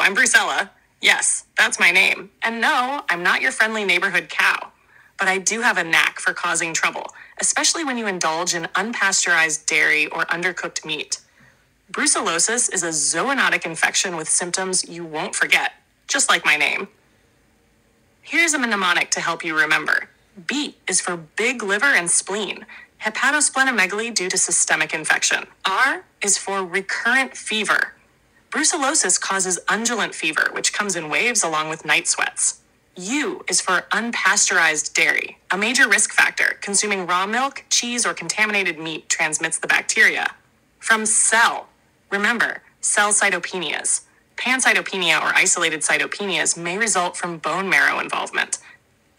I'm Brucella. Yes, that's my name. And no, I'm not your friendly neighborhood cow. But I do have a knack for causing trouble, especially when you indulge in unpasteurized dairy or undercooked meat. Brucellosis is a zoonotic infection with symptoms you won't forget, just like my name. Here's a mnemonic to help you remember. B is for big liver and spleen, hepatosplenomegaly due to systemic infection. R is for recurrent fever. Brucellosis causes undulant fever, which comes in waves along with night sweats. U is for unpasteurized dairy, a major risk factor. Consuming raw milk, cheese, or contaminated meat transmits the bacteria. From cell, remember, cell cytopenias. Pancytopenia or isolated cytopenias may result from bone marrow involvement.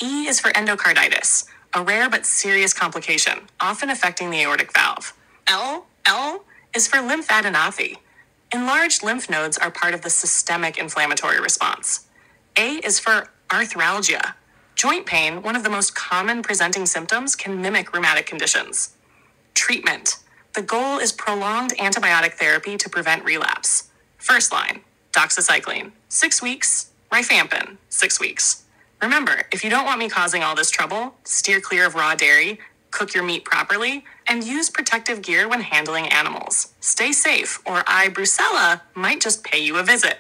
E is for endocarditis, a rare but serious complication, often affecting the aortic valve. L, L is for lymphadenopathy. Enlarged lymph nodes are part of the systemic inflammatory response. A is for arthralgia. Joint pain, one of the most common presenting symptoms, can mimic rheumatic conditions. Treatment. The goal is prolonged antibiotic therapy to prevent relapse. First line, doxycycline, six weeks, rifampin, six weeks. Remember, if you don't want me causing all this trouble, steer clear of raw dairy, cook your meat properly, and use protective gear when handling animals. Stay safe, or I, Brucella, might just pay you a visit.